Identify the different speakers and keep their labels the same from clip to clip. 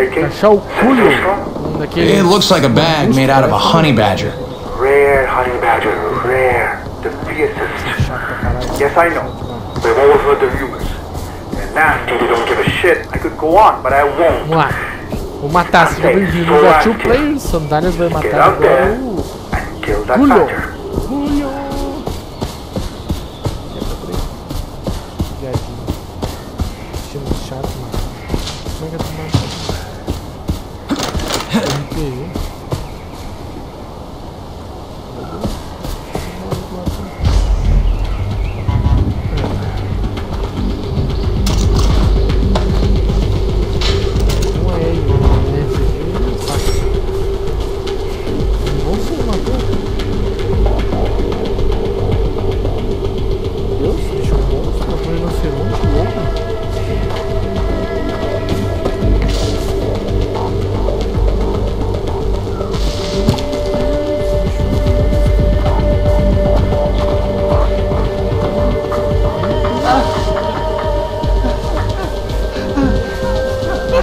Speaker 1: achar o Julio. Um.
Speaker 2: It looks like a bag made out of a honey badger.
Speaker 3: Rare honey badger, rare. The fiercest. Yes, I know. We've always heard the rumors. And nasty, they don't give a shit. I could go on, but I won't.
Speaker 1: Vamos lá. Vou matar, seja bem-vindo a Two Players. Sandálias vai matar agora o
Speaker 3: and kill that
Speaker 1: Julio.
Speaker 3: badger.
Speaker 1: Julio. Entra por aí. Viadinho. Estilo chato, mano. Como é que eu tô matando?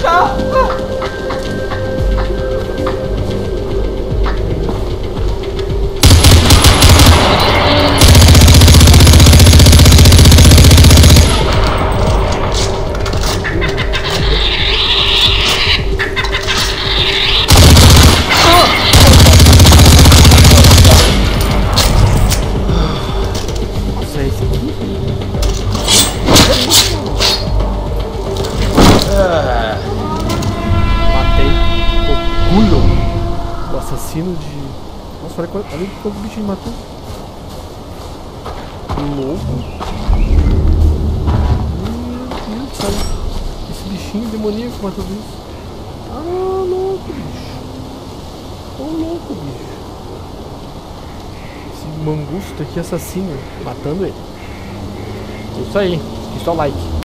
Speaker 1: 啊！Assassino de. Nossa, olha olha quanto bicho ele matou. Louco. Deus, cara. Esse bichinho demoníaco matou tudo isso. Ah, louco, bicho. Ô, louco, bicho. Esse mangusto aqui assassino, matando ele. É Isso aí, isso o like.